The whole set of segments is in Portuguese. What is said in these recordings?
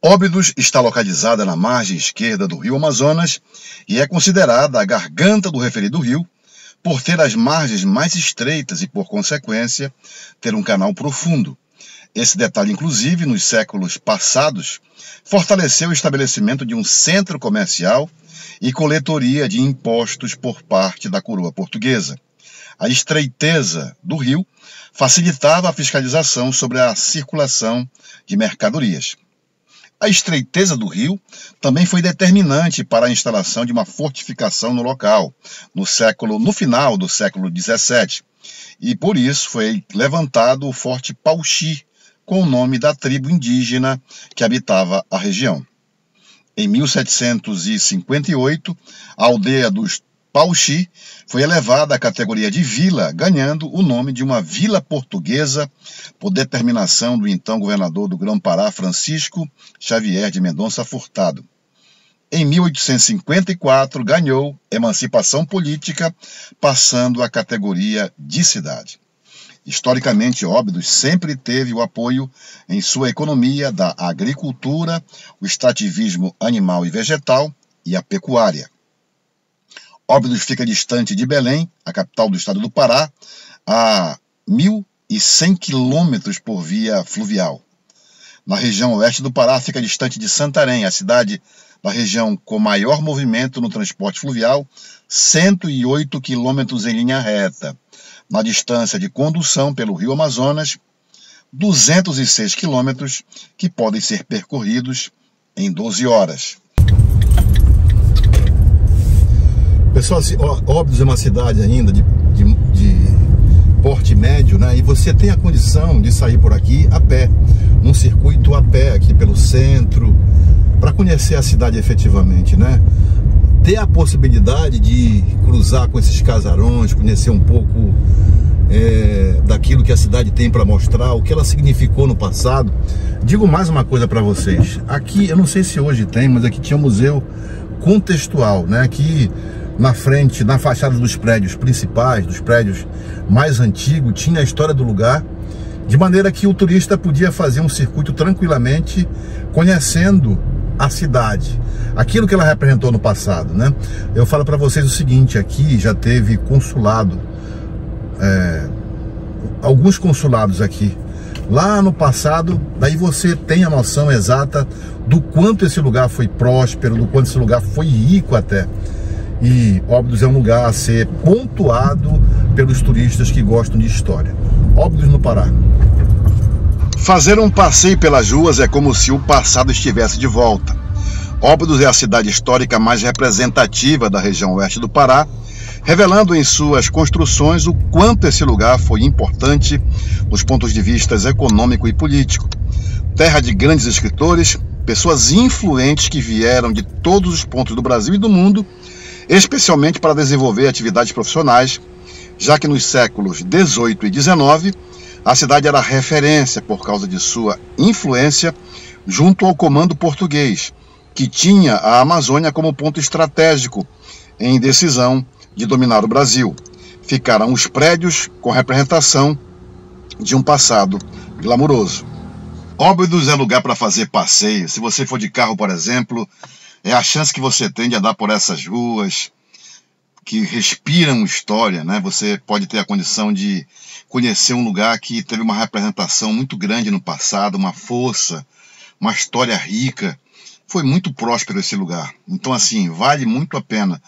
Óbidos está localizada na margem esquerda do rio Amazonas e é considerada a garganta do referido rio por ter as margens mais estreitas e, por consequência, ter um canal profundo. Esse detalhe, inclusive, nos séculos passados, fortaleceu o estabelecimento de um centro comercial e coletoria de impostos por parte da coroa portuguesa. A estreiteza do rio facilitava a fiscalização sobre a circulação de mercadorias. A estreiteza do rio também foi determinante para a instalação de uma fortificação no local, no século, no final do século XVII, e por isso foi levantado o Forte Pauxi, com o nome da tribo indígena que habitava a região. Em 1758, a aldeia dos Pauxi foi elevada à categoria de vila, ganhando o nome de uma vila portuguesa por determinação do então governador do Grão-Pará, Francisco Xavier de Mendonça Furtado. Em 1854, ganhou emancipação política, passando à categoria de cidade. Historicamente, Óbidos sempre teve o apoio em sua economia da agricultura, o extrativismo animal e vegetal e a pecuária. Óbidos fica distante de Belém, a capital do estado do Pará, a 1.100 quilômetros por via fluvial. Na região oeste do Pará, fica distante de Santarém, a cidade da região com maior movimento no transporte fluvial, 108 quilômetros em linha reta. Na distância de condução pelo rio Amazonas, 206 quilômetros que podem ser percorridos em 12 horas. Pessoal, Óbidos é uma cidade ainda de, de, de, porte médio, né? E você tem a condição de sair por aqui a pé, um circuito a pé aqui pelo centro, para conhecer a cidade efetivamente, né? Ter a possibilidade de cruzar com esses casarões, conhecer um pouco é, daquilo que a cidade tem para mostrar, o que ela significou no passado. Digo mais uma coisa para vocês. Aqui, eu não sei se hoje tem, mas aqui tinha um museu contextual, né? Aqui na frente, na fachada dos prédios principais, dos prédios mais antigos, tinha a história do lugar, de maneira que o turista podia fazer um circuito tranquilamente, conhecendo a cidade, aquilo que ela representou no passado, né? Eu falo para vocês o seguinte: aqui já teve consulado, é, alguns consulados aqui. Lá no passado, daí você tem a noção exata do quanto esse lugar foi próspero, do quanto esse lugar foi rico até. E Óbidos é um lugar a ser pontuado pelos turistas que gostam de história. Óbidos no Pará. Fazer um passeio pelas ruas é como se o passado estivesse de volta. Óbidos é a cidade histórica mais representativa da região oeste do Pará, revelando em suas construções o quanto esse lugar foi importante dos pontos de vista econômico e político. Terra de grandes escritores, pessoas influentes que vieram de todos os pontos do Brasil e do mundo especialmente para desenvolver atividades profissionais, já que nos séculos 18 e 19 a cidade era referência por causa de sua influência junto ao comando português, que tinha a Amazônia como ponto estratégico em decisão de dominar o Brasil. Ficaram os prédios com representação de um passado glamuroso. Óbidos é lugar para fazer passeio. Se você for de carro, por exemplo, é a chance que você tem de andar por essas ruas que respiram história, né? Você pode ter a condição de conhecer um lugar que teve uma representação muito grande no passado, uma força, uma história rica. Foi muito próspero esse lugar. Então, assim, vale muito a pena.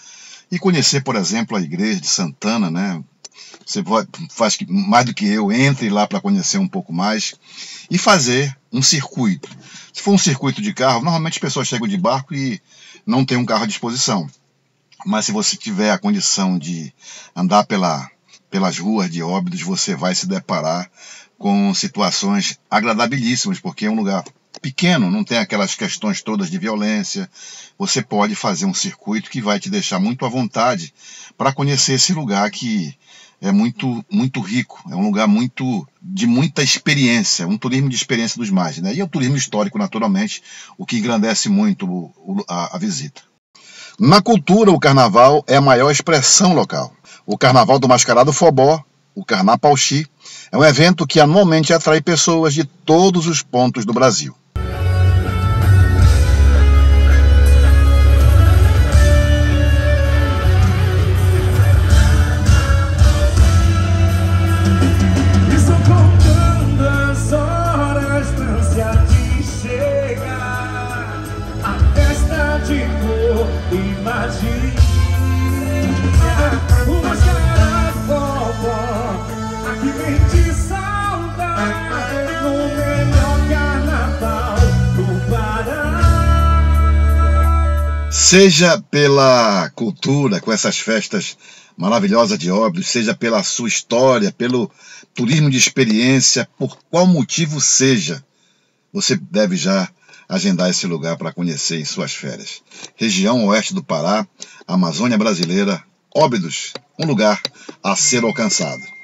E conhecer, por exemplo, a igreja de Santana, né? Você faz mais do que eu, entre lá para conhecer um pouco mais e fazer um circuito. Se for um circuito de carro, normalmente as pessoas chegam de barco e não tem um carro à disposição. Mas se você tiver a condição de andar pela, pelas ruas de Óbidos, você vai se deparar com situações agradabilíssimas, porque é um lugar pequeno, não tem aquelas questões todas de violência. Você pode fazer um circuito que vai te deixar muito à vontade para conhecer esse lugar que é muito muito rico, é um lugar muito de muita experiência, um turismo de experiência dos mais, né? E é o turismo histórico, naturalmente, o que engrandece muito o, a, a visita. Na cultura, o carnaval é a maior expressão local. O Carnaval do Mascarado Fobó, o Carnapauxi, é um evento que anualmente atrai pessoas de todos os pontos do Brasil. distância de chegar A festa de cor e magia ah, Uma cara fofa, a que mentira Seja pela cultura, com essas festas maravilhosas de Óbidos, seja pela sua história, pelo turismo de experiência, por qual motivo seja, você deve já agendar esse lugar para conhecer em suas férias. Região Oeste do Pará, Amazônia Brasileira, Óbidos, um lugar a ser alcançado.